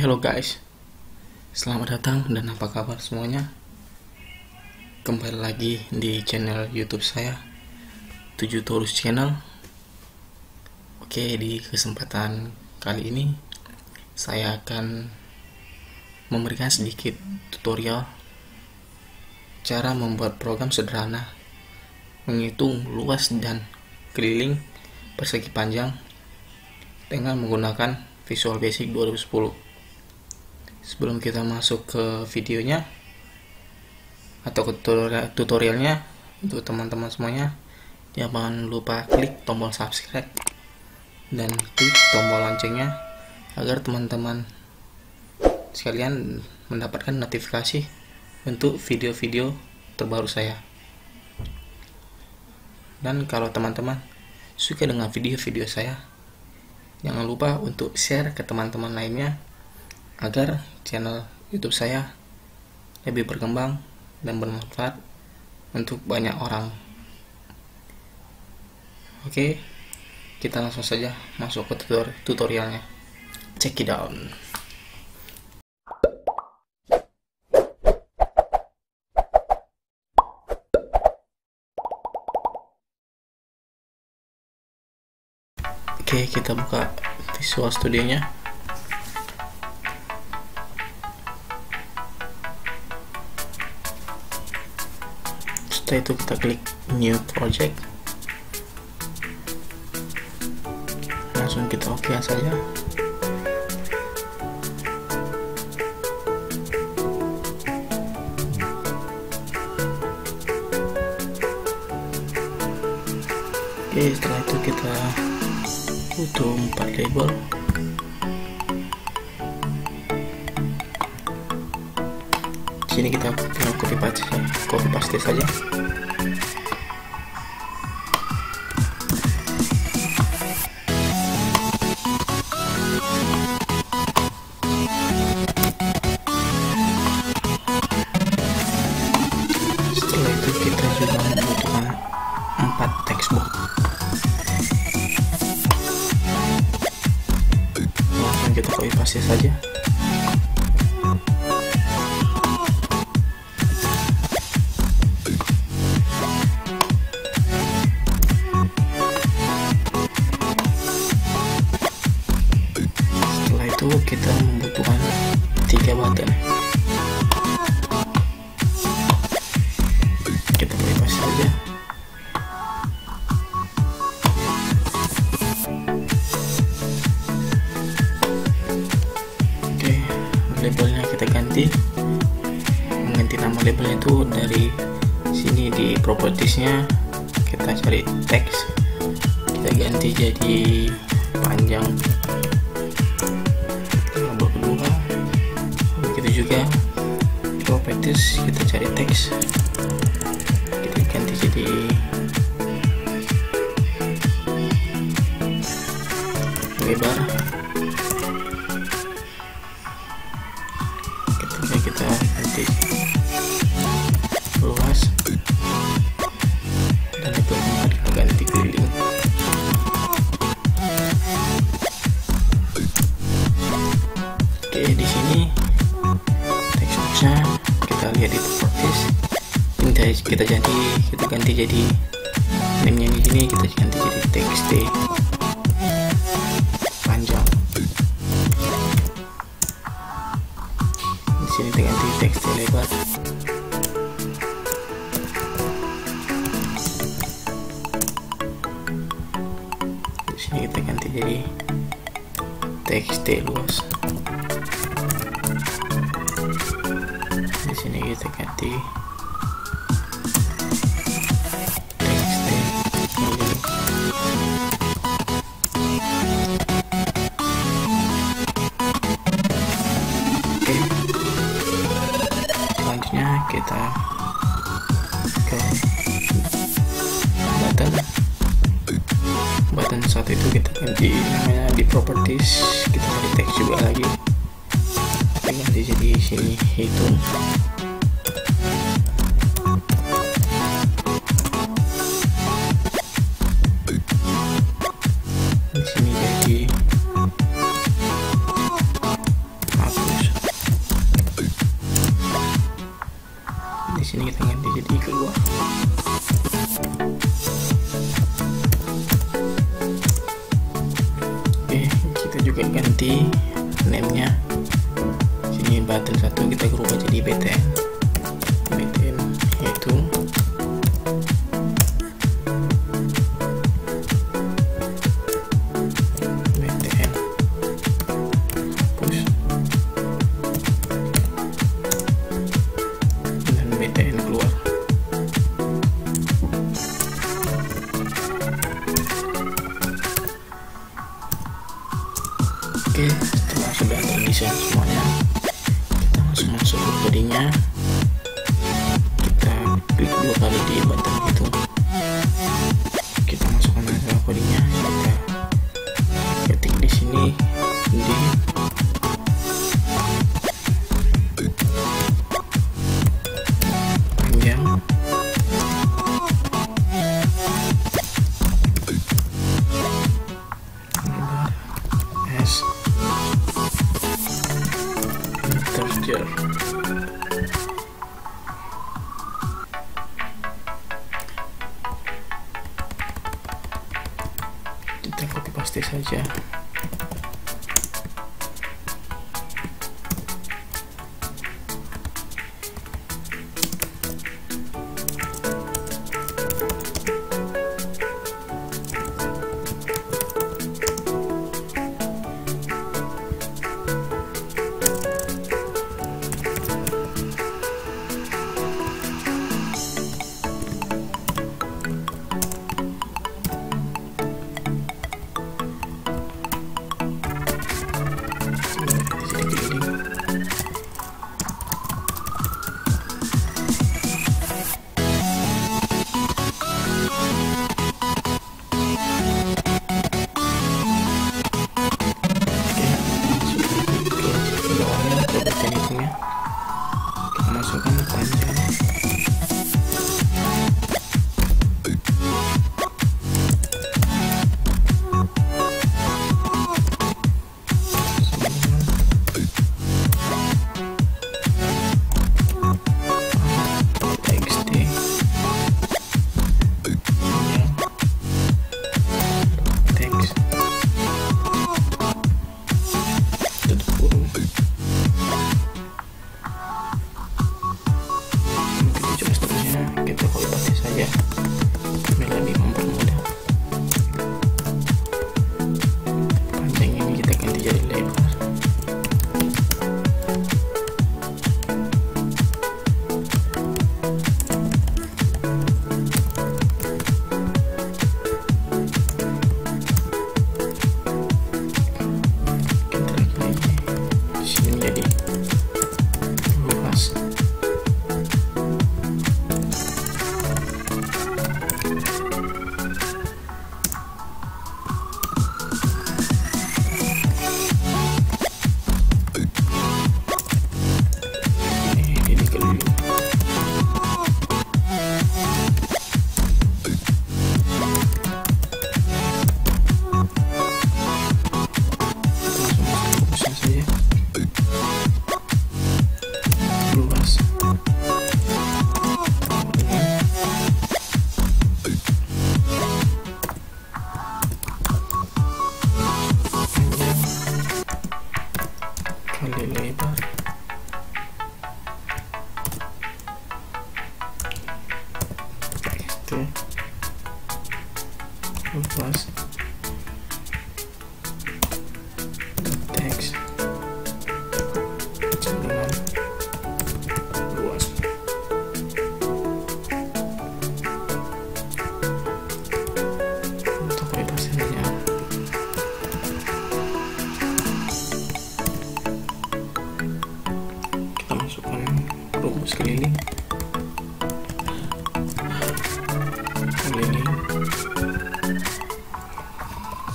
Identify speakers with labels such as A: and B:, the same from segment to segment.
A: Hello guys, selamat datang dan apa kabar semuanya? Kembali lagi di channel YouTube saya, 7 Torus Channel. Oke, di kesempatan kali ini saya akan memberikan sedikit tutorial cara membuat program sederhana menghitung luas dan keliling persegi panjang dengan menggunakan Visual Basic 2010 sebelum kita masuk ke videonya atau ke tutorialnya untuk teman-teman semuanya jangan lupa klik tombol subscribe dan klik tombol loncengnya agar teman-teman sekalian mendapatkan notifikasi untuk video-video terbaru saya. Dan kalau teman-teman suka dengan video-video saya jangan lupa untuk share ke teman-teman lainnya agar channel YouTube saya lebih berkembang dan bermanfaat untuk banyak orang. Oke, kita langsung saja masuk ke tutorialnya. Check it out. Oke, kita buka Visual Studio-nya. Setelah itu kita klik new project. Langsung kita oke okay saja oke setelah itu kita butuh empat label. Sini kita copy paste copy paste saja setelah itu kita juga membutuhkan empat textbook. Langsung kita copy paste saja kita ganti mengganti nama labelnya itu dari sini di propertiesnya. Kita cari teks kita ganti jadi panjang. Begitu juga. Properties kita cari teks kita lihat di properties kita kita ganti kita ganti jadi namenya di sini kita ganti jadi txt panjang. Di sini kita ganti txt lebar. Di sini kita ganti jadi txt luas sini kita ganti. Kita ke button. Button satu itu kita ganti namanya di properties. Kita cari teks juga lagi Iya, ini nanti jadi sini itu. Sini jadi hapus di sini kita ganti jadi ke gua oke kita juga ganti name nya satu kita berubah jadi btn kita copy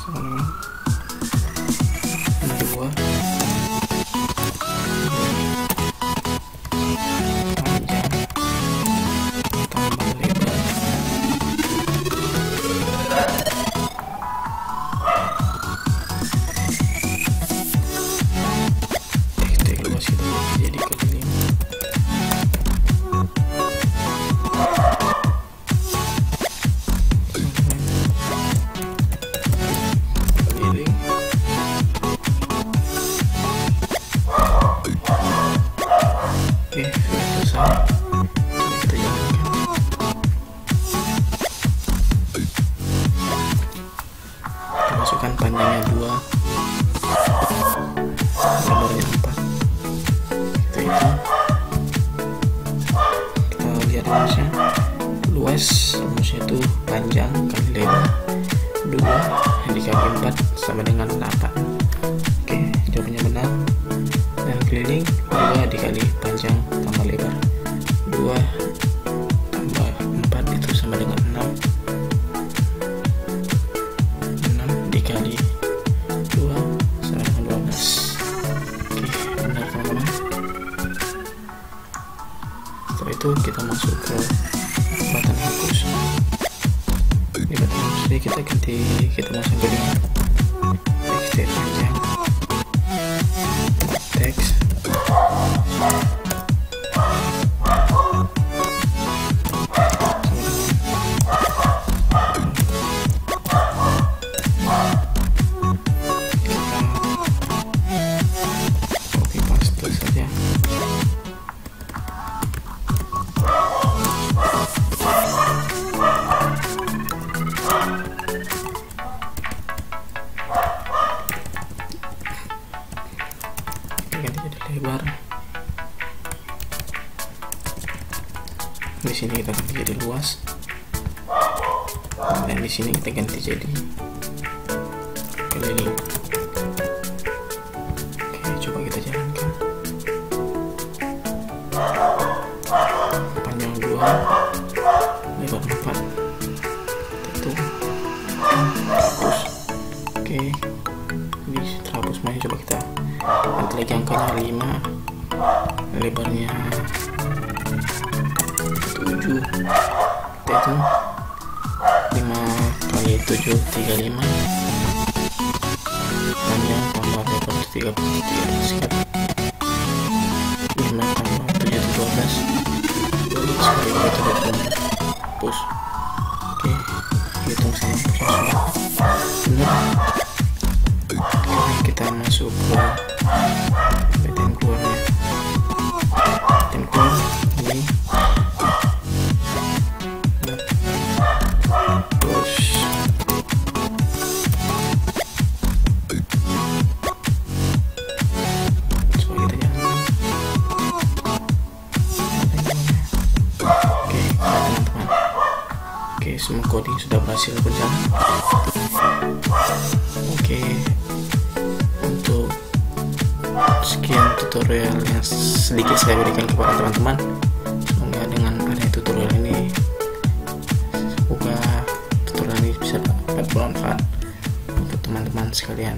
A: sama ini di sini kita ganti jadi luas. Dan di sini kita ganti jadi keliling. Oke coba kita jalankan. Panjang dua lebar empat. Itu. Terhapus oke ini terhapus semuanya coba kita nanti lagi angkanya 5 lebarnya 7 kita hitung 5 kali 7 35 panjang tambah lebar 33 siap 5 tambah 7 itu 12 jadi sekali kita hitung hapus oke hitung sama proses benar kita masuk ke bagian keluarnya bagian keluar semua coding sudah berhasil berjalan. Oke. Untuk sekian tutorial yang sedikit saya berikan kepada teman-teman. Semoga dengan adanya tutorial ini semoga tutorial ini bisa dapat bermanfaat untuk teman-teman sekalian